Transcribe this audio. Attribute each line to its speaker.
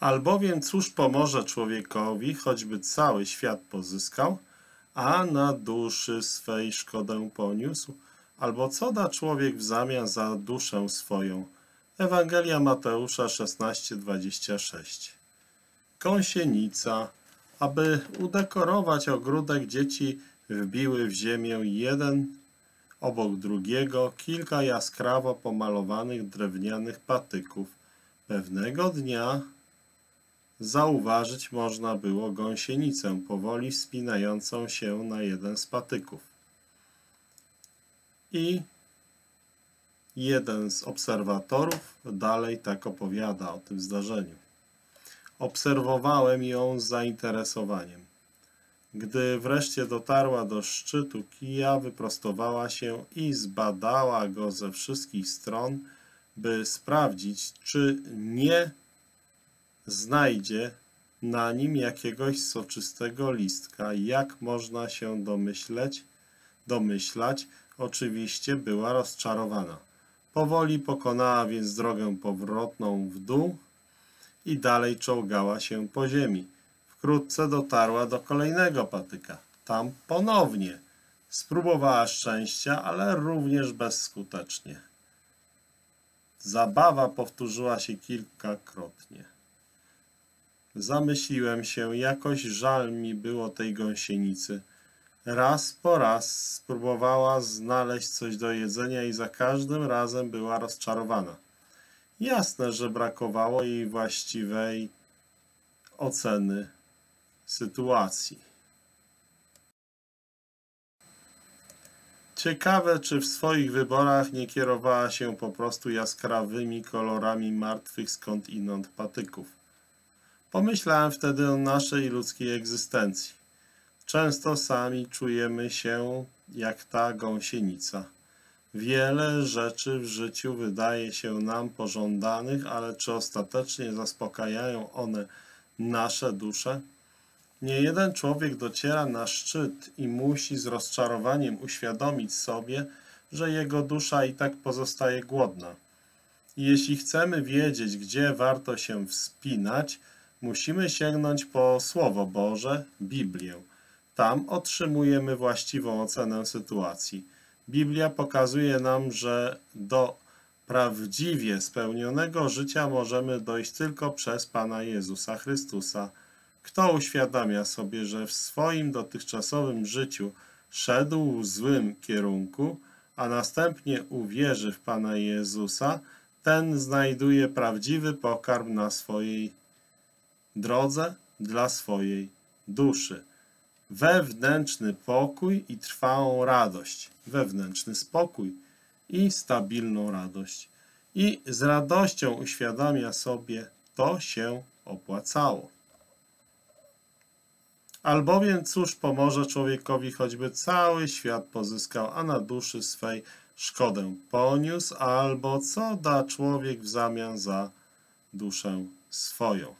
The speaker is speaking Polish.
Speaker 1: Albowiem cóż pomoże człowiekowi, choćby cały świat pozyskał, a na duszy swej szkodę poniósł? Albo co da człowiek w zamian za duszę swoją? Ewangelia Mateusza 16:26 Kąsienica, aby udekorować ogródek dzieci wbiły w ziemię jeden obok drugiego kilka jaskrawo pomalowanych drewnianych patyków. Pewnego dnia zauważyć można było gąsienicę powoli wspinającą się na jeden z patyków. I jeden z obserwatorów dalej tak opowiada o tym zdarzeniu. Obserwowałem ją z zainteresowaniem. Gdy wreszcie dotarła do szczytu kija, wyprostowała się i zbadała go ze wszystkich stron, by sprawdzić, czy nie znajdzie na nim jakiegoś soczystego listka. Jak można się domyśleć, domyślać, oczywiście była rozczarowana. Powoli pokonała więc drogę powrotną w dół i dalej czołgała się po ziemi. Wkrótce dotarła do kolejnego patyka. Tam ponownie spróbowała szczęścia, ale również bezskutecznie. Zabawa powtórzyła się kilkakrotnie. Zamyśliłem się, jakoś żal mi było tej gąsienicy. Raz po raz spróbowała znaleźć coś do jedzenia i za każdym razem była rozczarowana. Jasne, że brakowało jej właściwej oceny sytuacji. Ciekawe, czy w swoich wyborach nie kierowała się po prostu jaskrawymi kolorami martwych skądinąd patyków. Pomyślałem wtedy o naszej ludzkiej egzystencji. Często sami czujemy się jak ta gąsienica. Wiele rzeczy w życiu wydaje się nam pożądanych, ale czy ostatecznie zaspokajają one nasze dusze? Nie jeden człowiek dociera na szczyt i musi z rozczarowaniem uświadomić sobie, że jego dusza i tak pozostaje głodna. Jeśli chcemy wiedzieć, gdzie warto się wspinać, musimy sięgnąć po Słowo Boże, Biblię. Tam otrzymujemy właściwą ocenę sytuacji. Biblia pokazuje nam, że do prawdziwie spełnionego życia możemy dojść tylko przez Pana Jezusa Chrystusa. Kto uświadamia sobie, że w swoim dotychczasowym życiu szedł w złym kierunku, a następnie uwierzy w Pana Jezusa, ten znajduje prawdziwy pokarm na swojej drodze dla swojej duszy. Wewnętrzny pokój i trwałą radość. Wewnętrzny spokój i stabilną radość. I z radością uświadamia sobie, to się opłacało. Albowiem cóż pomoże człowiekowi, choćby cały świat pozyskał, a na duszy swej szkodę poniósł, albo co da człowiek w zamian za duszę swoją.